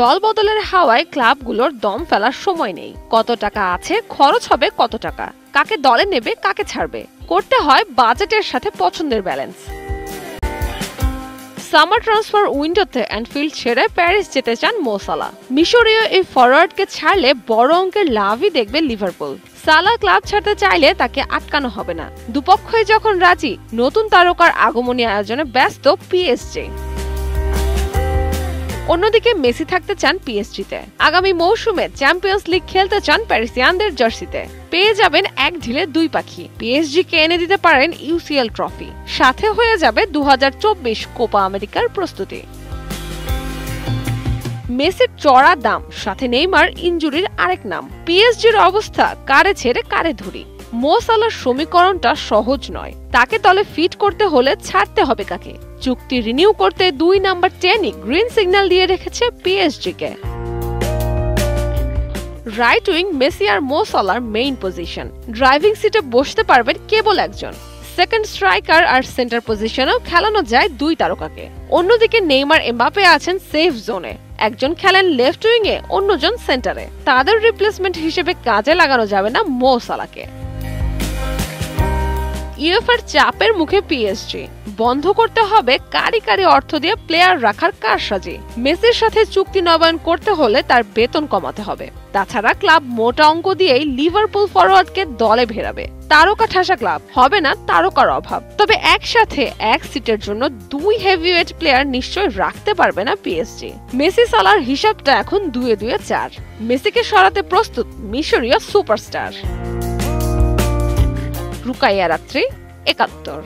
দল বদলের হাওয়ায় ক্লাবগুলোর দম ফেলার সময় নেই। কত টাকা আছে, খরচ হবে কত টাকা? কাকে দলে নেবে, কাকে ছাড়বে? করতে হয় বাজেটের সাথে পছন্দের ব্যালেন্স। সামার ট্রান্সফার উইন্ডোতে অ্যান্ডফিল্ড ছেড়ে প্যারিস যেতে চান মোসালা মিশরীয় এই ফরওয়ার্ডকে ছাড়লে বড় অঙ্কের লাভই দেখবে লিভারপুল। সালা ক্লাব ছাড়তে চাইলে তাকে আটকানো হবে না। দুপক্ষই যখন রাজি, নতুন তারকার আগমনী আয়োজনে ব্যস্ত পিএসজে অন্যদিকে মেসি থাকতে চান পিএসজিতে। আগামী মৌসুমে চ্যাম্পিয়ন্স লিগ খেলতে চান প্যারিসিয়ানদের জার্সিতে। পেয়ে যাবেন এক ঢিলে দুই পাখি। পিএসজি কে এনে দিতে পারেন ইউসিএল ট্রফি। সাথে হয়ে যাবে দু হাজার চব্বিশ কোপা আমেরিকার প্রস্তুতি। মেসির চড়া দাম, সাথে নেইমার ইঞ্জুরির আরেক নাম। পিএসজির অবস্থা, কারে ছেড়ে কারে ধরি। মোসালার সমীকরণটা সহজ নয়। তাকে তলে ফিট করতে হলে ছাড়তে হবে কাকে। চুক্তি রিনিউ করতে দুই নাম্বার টেনই গ্রিন সিগন্যাল দিয়ে রেখেছে পিএসজি কে। রাইট উইং মেসি আর মোসালার মেইন পজিশন ড্রাইভিং সিটে বসতে পারবেন কেবল একজন। সেকেন্ড স্ট্রাইকার আর সেন্টার পজিশনেও খেলানো যায় দুই তারকাকে। অন্যদিকে নেইমার এমবাপে আছেন সেফ জোনে একজন খেলেন লেফট উইং এ, অন্যজন সেন্টারে তাদের রিপ্লেসমেন্ট হিসেবে কাজে লাগানো যাবে না মো সালাকে। ইউএফআর চাপের মুখে পিএসজি বন্ধ করতে হবে কারি কারি অর্থ দিয়ে প্লেয়ার রাখার কারসাজি। মেসির সাথে চুক্তি নবায়ন করতে হলে তার বেতন কমাতে হবে। তাছাড়া ক্লাব মোটা অঙ্ক দিয়েই লিভারপুল ফরওয়ার্ডকে দলে ভেরাবে। তারকা ঠাসা ক্লাব, হবে না তারকার অভাব। তবে একসাথে এক সিটের জন্য দুই হেভিওয়েট প্লেয়ার নিশ্চয় রাখতে পারবে না পিএসজি মেসি সালার হিসাবটা এখন দুয়ে দুয়ে চার। মেসিকে সরাতে প্রস্তুত মিশরীয় সুপারস্টার রুকাইয়া রাত্রি একাত্তর।